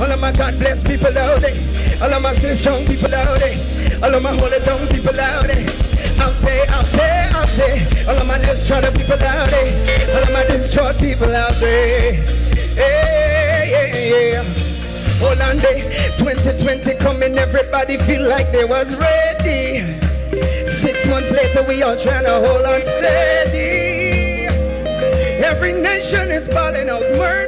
All of my God bless people out there. All of my strong people out there. All of my holy down people out there. Out there, out there, out there. All of my destroyed people out there. All of my destroyed people out there. Hey, yeah, yeah. Hold on day, 2020 coming, everybody feel like they was ready. Six months later, we all trying to hold on steady. Every nation is balling out murder.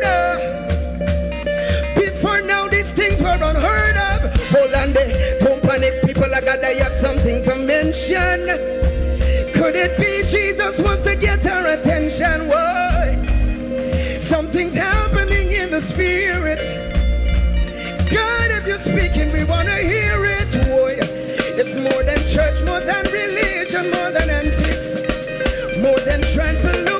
Something to mention. Could it be Jesus wants to get our attention? Why? Something's happening in the spirit. God, if you're speaking, we want to hear it. Boy, it's more than church, more than religion, more than antics, more than trying to look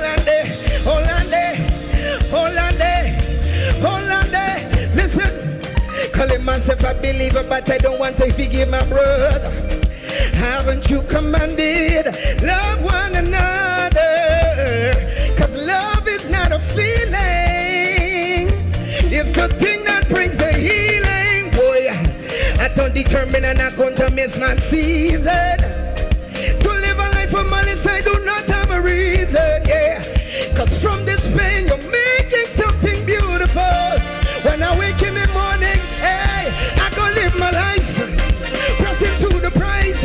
on there, hold on there, hold on there, hold on there. Listen, calling myself a believer, but I don't want to forgive my brother. Haven't you commanded love one another? Cause love is not a feeling, it's the thing I don't determine I'm not going to miss my season. To live a life of malice, I do not have a reason, yeah. Cause from this pain, you're making something beautiful. When I wake in the morning, hey, I go live my life. Pressing to the prize.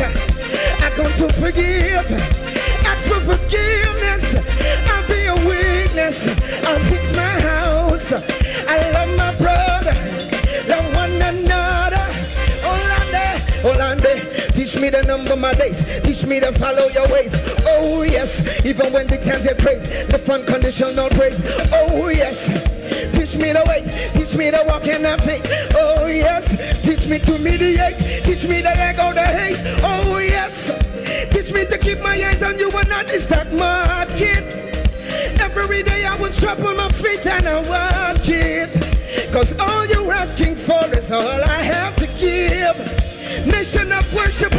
I come to forgive. Ask for forgiveness. I'll be a witness. I'll fix my house. Number my days. Teach me to follow your ways. Oh yes. Even when they can't get praise. The fun conditional praise. Oh yes. Teach me to wait. Teach me to walk in that faith. Oh yes. Teach me to mediate. Teach me to let go the hate. Oh yes. Teach me to keep my eyes on you and not the stock market. Every day I was dropping my feet and I walk it. Cause all you're asking for is all I have to give. Nation of worship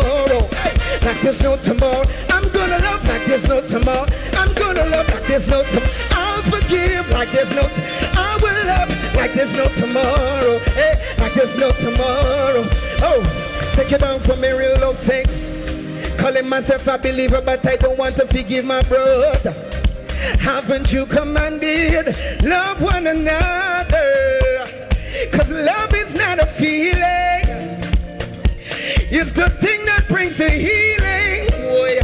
tomorrow. Like there's no tomorrow. I'm gonna love like there's no tomorrow. I'm gonna love like there's no tomorrow. I'll forgive like there's no. I will love like there's no tomorrow. Hey, like there's no tomorrow. Oh, take it down for me real low, sing. Calling myself a believer, but I don't want to forgive my brother. Haven't you commanded love one another? Cause love is not a feeling. It's the thing brings the healing. Boy,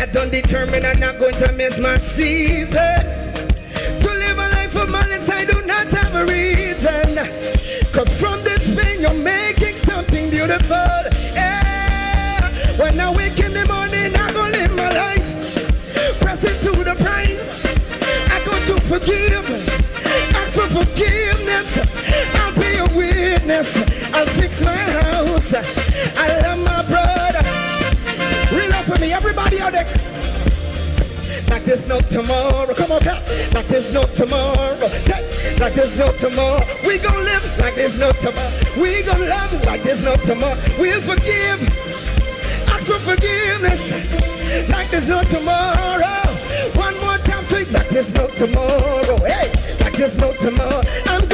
I don't determine I'm not going to miss my season. To live a life of malice, I do not have a reason. Cause from this pain, you're making something beautiful. Yeah. When I wake in the morning, I go live my life. Pressing to the prize. I go to forgive. There's no tomorrow. Come on, clap. Like there's no tomorrow. Say, like there's no tomorrow. We gon' live like there's no tomorrow. We gon' love like there's no tomorrow. We'll forgive. Ask for forgiveness. Like there's no tomorrow. One more time, say like there's no tomorrow. Hey, like there's no tomorrow. I'm